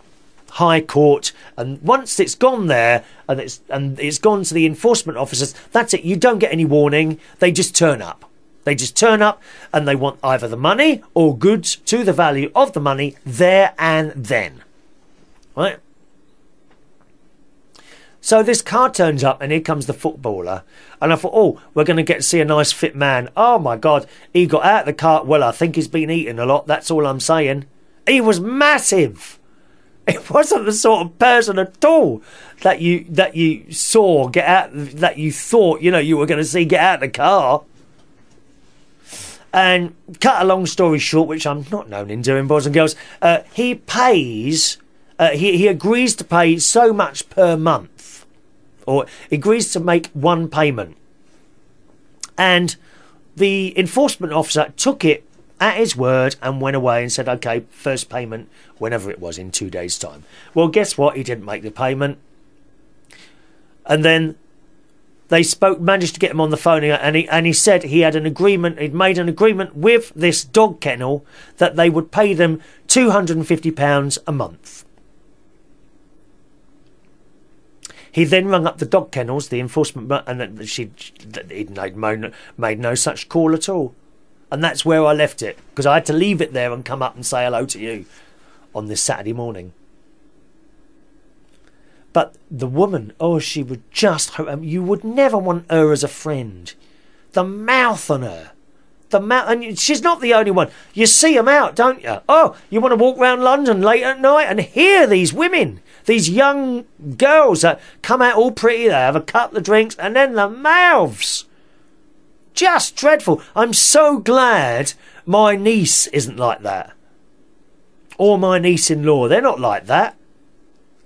High Court, and once it's gone there and it's and it's gone to the enforcement officers, that's it. You don't get any warning; they just turn up. They just turn up and they want either the money or goods to the value of the money there and then. Right? So this car turns up and here comes the footballer. And I thought, oh, we're going to get to see a nice fit man. Oh my God, he got out of the car. Well, I think he's been eating a lot. That's all I'm saying. He was massive. [laughs] It wasn't the sort of person at all that you that you saw get out that you thought you know you were going to see get out of the car. And cut a long story short, which I'm not known in doing, boys and girls, uh, he pays. Uh, he he agrees to pay so much per month or agrees to make one payment. And the enforcement officer took it at his word and went away and said, okay, first payment, whenever it was, in two days' time. Well, guess what? He didn't make the payment. And then they spoke, managed to get him on the phone, and he, and he said he had an agreement, he'd made an agreement with this dog kennel that they would pay them £250 a month. He then rung up the dog kennels, the enforcement, and she he'd made, made no such call at all. And that's where I left it because I had to leave it there and come up and say hello to you on this Saturday morning. But the woman, oh, she would just, um, you would never want her as a friend. The mouth on her. The mouth, and she's not the only one. You see them out, don't you? Oh, you want to walk round London late at night and hear these women these young girls that come out all pretty, they have a couple of drinks, and then the mouths. Just dreadful. I'm so glad my niece isn't like that. Or my niece in law. They're not like that.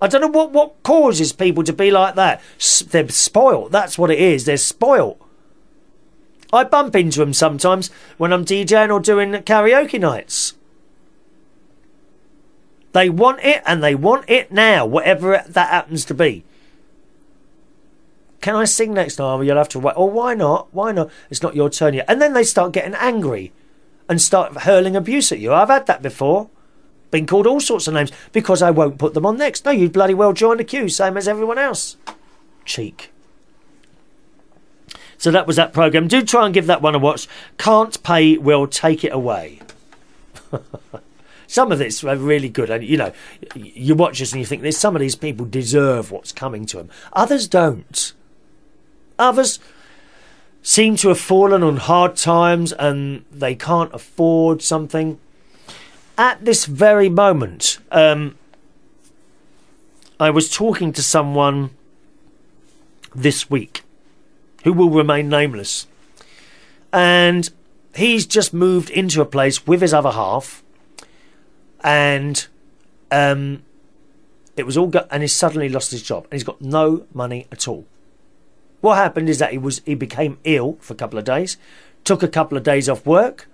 I don't know what, what causes people to be like that. S- they're spoilt. That's what it is. They're spoilt. I bump into them sometimes when I'm DJing or doing karaoke nights. They want it and they want it now, whatever that happens to be. Can I sing next time? You'll have to wait. Or why not? Why not? It's not your turn yet. And then they start getting angry. and start hurling abuse at you. I've had that before. Been called all sorts of names because I won't put them on next. No, you'd bloody well join the queue, same as everyone else. Cheek. So that was that program. Do try and give that one a watch. Can't pay, will take it away. [laughs] some of it's really good, and you know, you watch this and you think there's some of these people deserve what's coming to them. Others don't. Others seem to have fallen on hard times and they can't afford something. At this very moment, um, I was talking to someone this week who will remain nameless. And he's just moved into a place with his other half, and um, it was all go- and he's suddenly lost his job, and he's got no money at all. What happened is that he was he became ill for a couple of days, took a couple of days off work,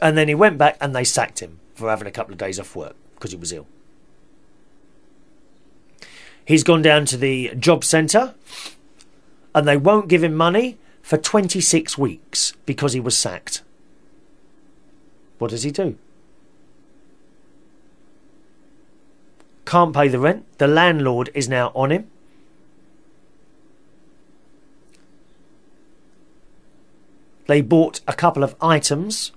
and then he went back and they sacked him for having a couple of days off work because he was ill. He's gone down to the job centre and they won't give him money for 26 weeks because he was sacked. What does he do? Can't pay the rent. The landlord is now on him. They bought a couple of items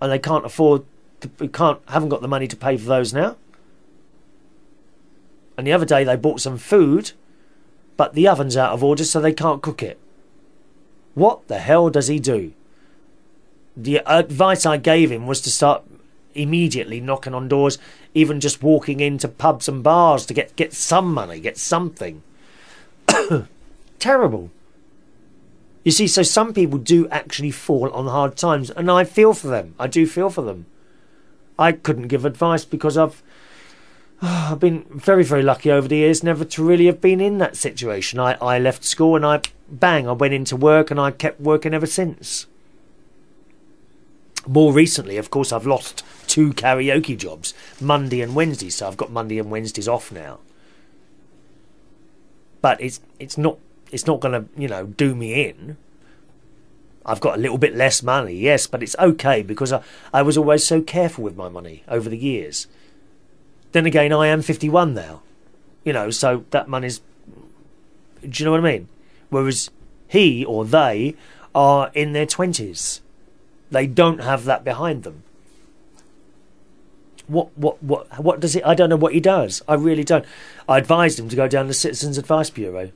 and they can't afford to, can't haven't got the money to pay for those now. And the other day they bought some food, but the oven's out of order, so they can't cook it. What the hell does he do? The advice I gave him was to start immediately knocking on doors, even just walking into pubs and bars to get, get some money, get something. [coughs] Terrible. You see, so some people do actually fall on hard times, and I feel for them. I do feel for them. I couldn't give advice because I've [sighs] I've been very, very lucky over the years never to really have been in that situation. I, I left school and I, bang, I went into work and I kept working ever since. More recently, of course, I've lost two karaoke jobs, Monday and Wednesday, so I've got Monday and Wednesdays off now. But it's it's not it's not going to you know do me in. I've got a little bit less money, yes, but it's okay because I, I was always so careful with my money over the years. Then again, I am 51 now. You know, so that money's. Do you know what I mean? Whereas he or they are in their 20s. They don't have that behind them. What, what, what, what does it? I don't know what he does. I really don't. I advised him to go down the Citizens Advice Bureau.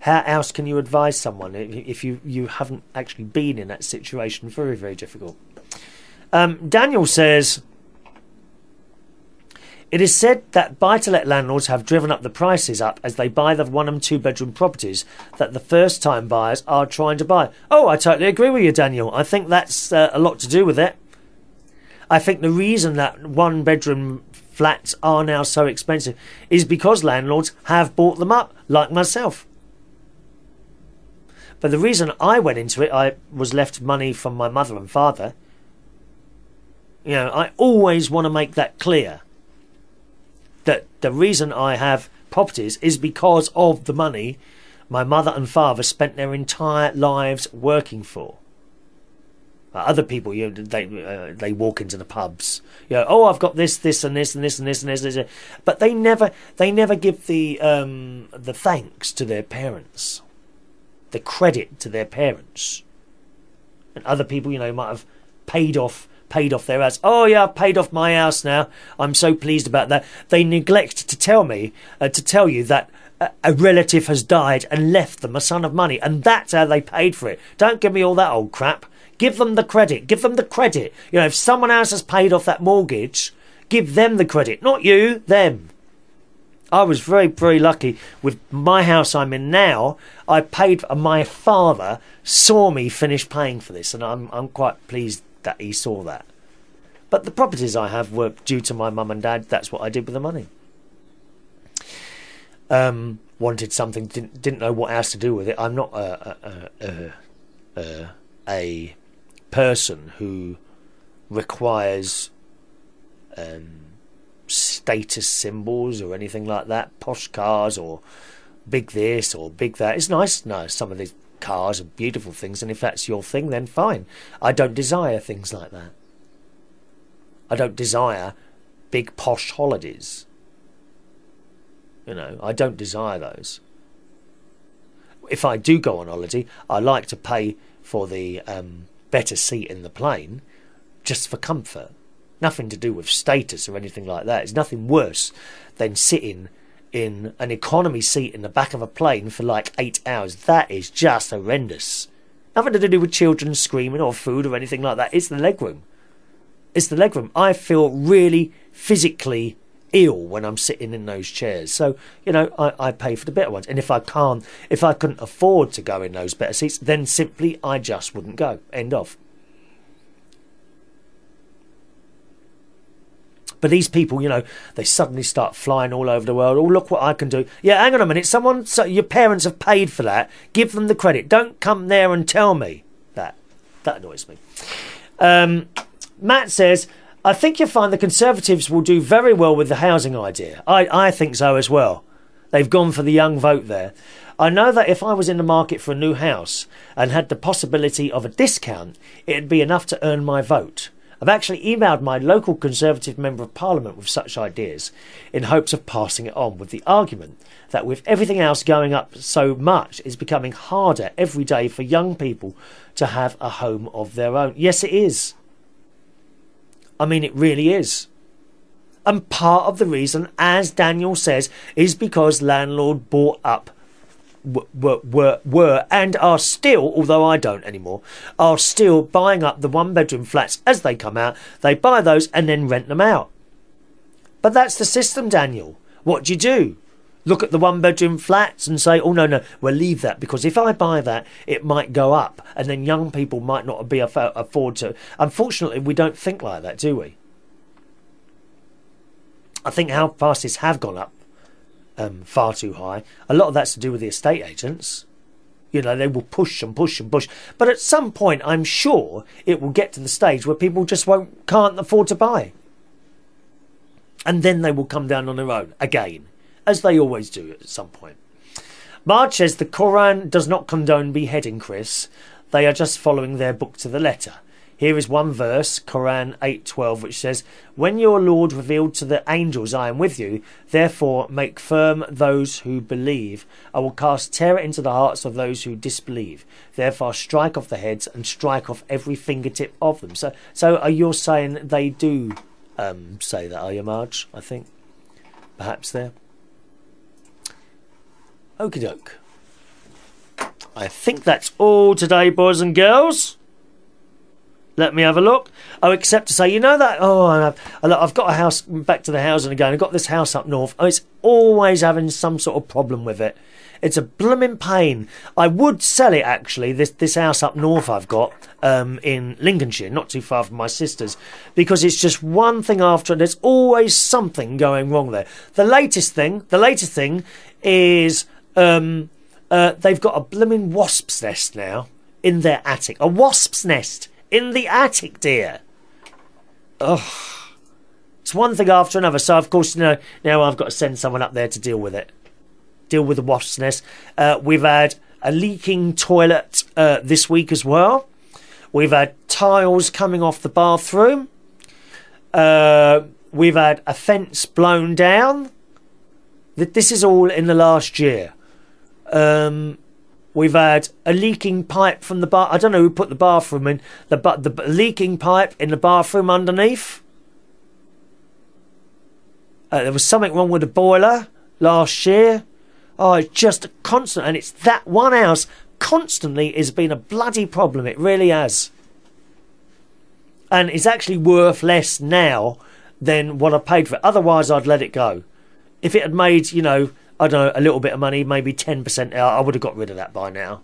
How else can you advise someone if you, you haven't actually been in that situation? Very, very difficult. Um, Daniel says, it is said that buy to let landlords have driven up the prices up as they buy the one and two bedroom properties that the first time buyers are trying to buy. Oh, I totally agree with you, Daniel. I think that's uh, a lot to do with it. I think the reason that one bedroom flats are now so expensive is because landlords have bought them up, like myself. But the reason I went into it, I was left money from my mother and father. You know, I always want to make that clear that the reason I have properties is because of the money my mother and father spent their entire lives working for. Uh, other people, you know, they uh, they walk into the pubs. You know, oh, I've got this, this, and this, and this, and this, and this, and this. but they never they never give the um, the thanks to their parents, the credit to their parents, and other people, you know, might have paid off paid off their house. Oh yeah, I've paid off my house now. I'm so pleased about that. They neglect to tell me, uh, to tell you that a, a relative has died and left them a son of money, and that's how they paid for it. Don't give me all that old crap. Give them the credit. Give them the credit. You know, if someone else has paid off that mortgage, give them the credit, not you, them. I was very, very lucky with my house I'm in now. I paid, my father saw me finish paying for this, and I'm, I'm quite pleased that he saw that. But the properties I have were due to my mum and dad. That's what I did with the money. Um, wanted something, didn't didn't know what else to do with it. I'm not a a, a, a, person who requires um, status symbols or anything like that, posh cars or big this or big that. It's nice. No, some of these cars and beautiful things, and if that's your thing, then fine. I don't desire things like that. I don't desire big posh holidays. You know, I don't desire those. If I do go on holiday, I like to pay for the um, better seat in the plane just for comfort. Nothing to do with status or anything like that. It's nothing worse than sitting in an economy seat in the back of a plane for like eight hours. That is just horrendous. Nothing to do with children screaming or food or anything like that. It's the legroom. It's the legroom. I feel really physically ill when I'm sitting in those chairs. So, you know, I, I pay for the better ones. And if I can't, if I couldn't afford to go in those better seats, then simply I just wouldn't go. End of. But these people, you know, they suddenly start flying all over the world. Oh, look what I can do. Yeah, hang on a minute. Someone, so your parents have paid for that. Give them the credit. Don't come there and tell me that. That annoys me. Um, Matt says, I think you'll find the Conservatives will do very well with the housing idea. I, I think so as well. They've gone for the young vote there. I know that if I was in the market for a new house and had the possibility of a discount, it'd be enough to earn my vote. I've actually emailed my local Conservative Member of Parliament with such ideas in hopes of passing it on with the argument that with everything else going up so much, it's becoming harder every day for young people to have a home of their own. Yes, it is. I mean, it really is. And part of the reason, as Daniel says, is because landlord bought up were, were, were and are still, although I don't anymore, are still buying up the one bedroom flats as they come out. They buy those and then rent them out. But that's the system, Daniel. What do you do? Look at the one bedroom flats and say, oh, no, no, we'll leave that because if I buy that, it might go up and then young people might not be afford to. Unfortunately, we don't think like that, do we? I think house prices have gone up um, far too high. A lot of that's to do with the estate agents. You know, they will push and push and push. But at some point, I'm sure it will get to the stage where people just won't can't afford to buy. And then they will come down on their own again, as they always do at some point. Marge says the Quran does not condone beheading, Chris. They are just following their book to the letter. Here is one verse, Quran 8:12, which says, "When your Lord revealed to the angels, I am with you, therefore make firm those who believe. I will cast terror into the hearts of those who disbelieve. Therefore strike off the heads and strike off every fingertip of them." So, so are you saying they do um, say that, are you, Marge? I think perhaps there. Okie doke. I think that's all today, boys and girls. Let me have a look. Oh, except to say, you know that? Oh, I've got a house back to the housing again. I've got this house up north. Oh, it's always having some sort of problem with it. It's a blooming pain. I would sell it actually. This this house up north I've got um, in Lincolnshire, not too far from my sister's, because it's just one thing after. There's always something going wrong there. The latest thing, the latest thing, is um, uh, they've got a blooming wasp's nest now in their attic. A wasp's nest in the attic, dear. Ugh. It's one thing after another. So, of course, you know, now I've got to send someone up there to deal with it. Deal with the wasp's nest. Uh, we've had a leaking toilet uh, this week as well. We've had tiles coming off the bathroom. Uh, we've had a fence blown down. This is all in the last year. Um, We've had a leaking pipe from the bar. I don't know who put the bathroom in. The the leaking pipe in the bathroom underneath. Uh, there was something wrong with the boiler last year. Oh, it's just a constant, and it's that one house constantly has been a bloody problem. It really has, and it's actually worth less now than what I paid for it. Otherwise, I'd let it go. If it had made, you know, I don't know, a little bit of money, maybe 10% out, uh, I would have got rid of that by now.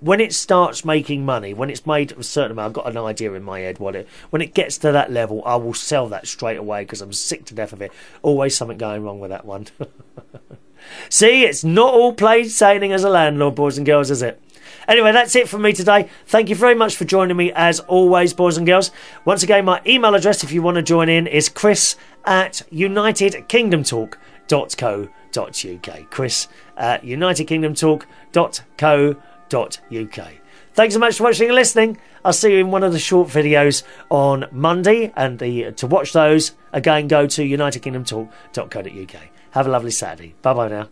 When it starts making money, when it's made a certain amount, I've got an idea in my head what it. When it gets to that level, I will sell that straight away because I'm sick to death of it. Always something going wrong with that one. [laughs] See, it's not all plain sailing as a landlord, boys and girls, is it? Anyway, that's it from me today. Thank you very much for joining me as always, boys and girls. Once again, my email address, if you want to join in, is chris at unitedkingdomtalk.co.uk. Chris uh, at unitedkingdomtalk.co.uk. Thanks so much for watching and listening. I'll see you in one of the short videos on Monday. And the uh, to watch those, again, go to unitedkingdomtalk.co.uk. Have a lovely Saturday. Bye bye now.